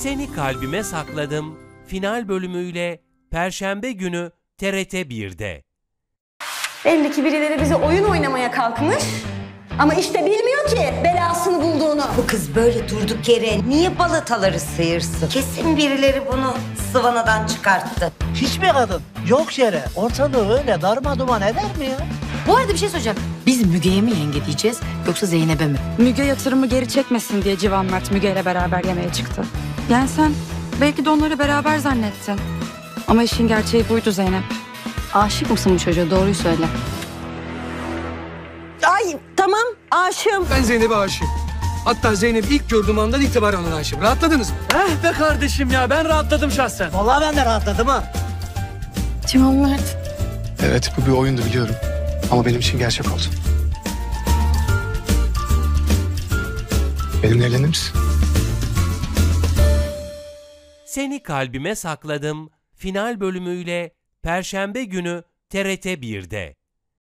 Seni kalbime sakladım final bölümüyle Perşembe günü TRT 1'de. Belli ki birileri bize oyun oynamaya kalkmış. Ama işte bilmiyor ki belasını bulduğunu. Bu kız böyle durduk yere niye balataları sıyırsın? Kesin birileri bunu sıvanadan çıkarttı. Hiçbir kadın yok yere ortalığı öyle darma duman eder mi ya? Bu arada bir şey soracağım. Biz Müge'ye mi yenge diyeceğiz yoksa Zeynep'e mi? Müge yatırımı geri çekmesin diye Civan Mert Müge ile beraber yemeğe çıktı. Yani sen belki de onları beraber zannettin. Ama işin gerçeği buydu Zeynep. Aşık mısın bu çocuğa doğruyu söyle. Ay tamam aşığım. Ben Zeynep'e aşığım. Hatta Zeynep'i ilk gördüğüm andan itibaren ona aşığım. Rahatladınız mı? Eh be kardeşim ya ben rahatladım şahsen. Vallahi ben de rahatladım ha. Civan Mert. Evet bu bir oyundu biliyorum. Ama benim için gerçek oldu. Benimle evlenir misin? Seni kalbime sakladım final bölümüyle Perşembe günü TRT 1'de.